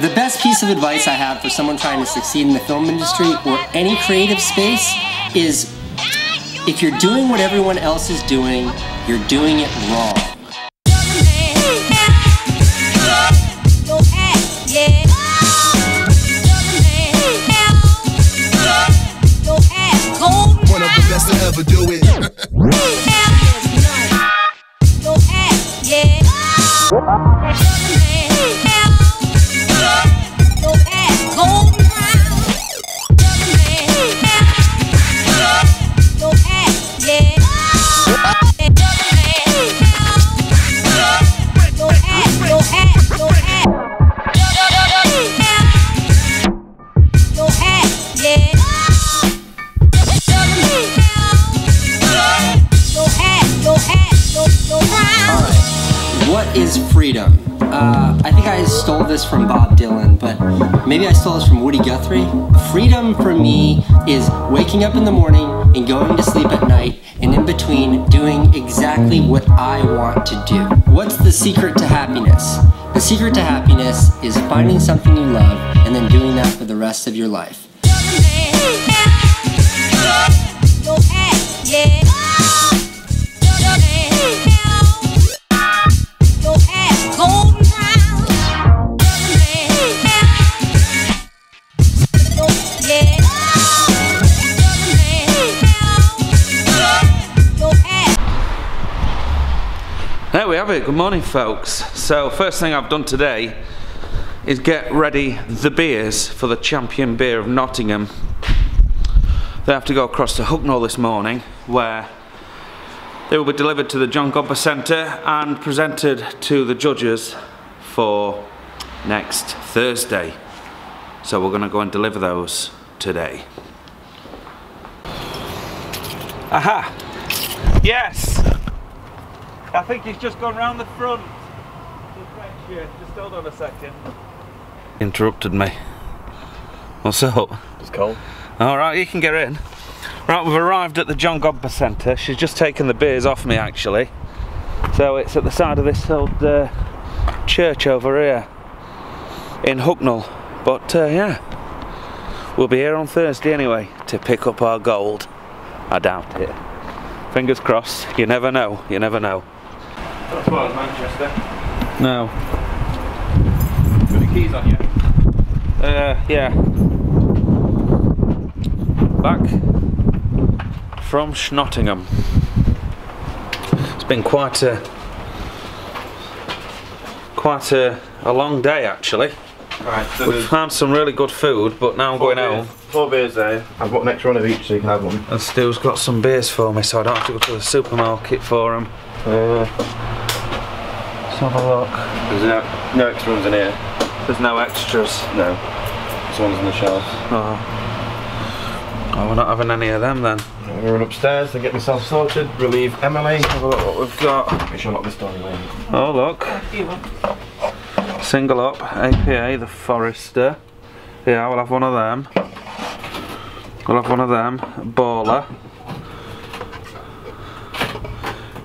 the best piece of advice I have for someone trying to succeed in the film industry or any creative space is if you're doing what everyone else is doing, you're doing it wrong. Is freedom? Uh, I think I stole this from Bob Dylan, but maybe I stole this from Woody Guthrie. Freedom for me is waking up in the morning and going to sleep at night, and in between doing exactly what I want to do. What's the secret to happiness? The secret to happiness is finding something you love and then doing that for the rest of your life. Have it. Good morning, folks. So, first thing I've done today is get ready the beers for the champion beer of Nottingham. They have to go across to Hucknall this morning, where they will be delivered to the John Godber Centre and presented to the judges for next Thursday. So, we're going to go and deliver those today. Aha! Yes! I think he's just gone round the front. Just hold on a second. Interrupted me. What's up? It's cold. Alright, you can get in. Right, we've arrived at the John Godber Centre. She's just taken the beers off me actually. So it's at the side of this old uh, church over here in Hucknall. But uh, yeah, we'll be here on Thursday anyway to pick up our gold. I doubt it. Fingers crossed. You never know. You never know. That's why Manchester. No. Got the keys on you? Uh, yeah. Back from Schnottingham. It's been quite a quite a, a long day actually. Right, so We've there's found some really good food, but now I'm going beers, home. Four beers there. I've got an extra one of each so you can have one. And Stu's got some beers for me, so I don't have to go to the supermarket for them. Uh, Let's have a look. there's no, no extra ones in here. There's no extras. No. This one's on the shelf. Oh. Uh-huh. oh, we're not having any of them then. I'm going to run upstairs to get myself sorted, relieve Emily. Have a look what we've got. Make sure I lock this door anyway. Oh look. Single up, APA, the Forester. Yeah, we'll have one of them. We'll have one of them. Baller.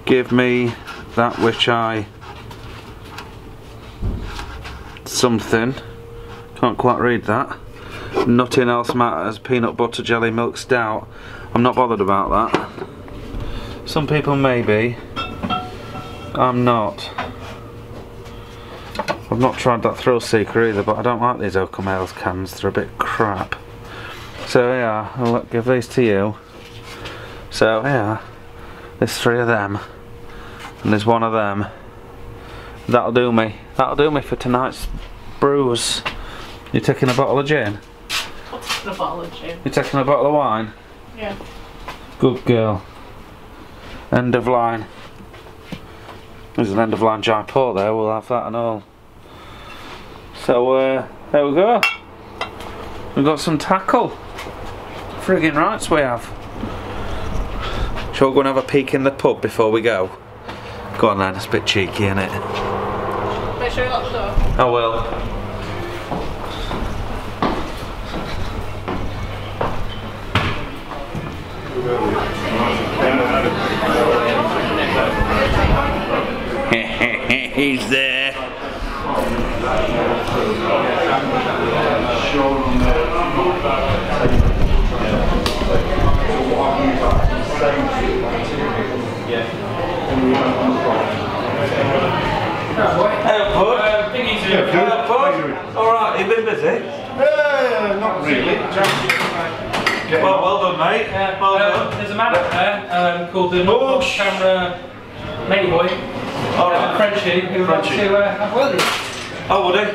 Give me that which I something. Can't quite read that. Nothing else matters. Peanut butter jelly milk stout. I'm not bothered about that. Some people may be. I'm not. I've not tried that thrill seeker either, but I don't like these Oakham cans. They're a bit crap. So yeah, I'll give these to you. So yeah, there's three of them, and there's one of them. That'll do me. That'll do me for tonight's brews. You're taking a bottle of gin? The bottle of gin. You taking a bottle of wine? Yeah. Good girl. End of line. There's an end of line Jaipur there, we'll have that and all. So, uh, there we go. We've got some tackle. Friggin' rights we have. Shall we go and have a peek in the pub before we go? Go on then, it's a bit cheeky, isn't it? Make sure you lock the door. I will. He's there. Yeah, good. Uh, bud, all right, you've been busy. Uh, not really. Well, well done, mate. Yeah, well uh, done. there's a man up there um, called the North Bush. Camera Matey Boy, All uh, right. Frenchie, who would like to uh, have words. Oh, would he?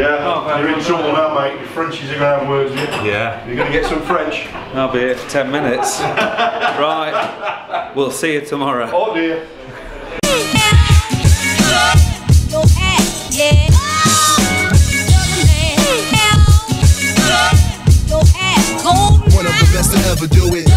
Yeah, Oh, you're in well trouble now, mate. Your Frenchies are going to have words with you. Yeah. You're going to get some French. I'll be here for 10 minutes. right. We'll see you tomorrow. Oh dear. Ever do it.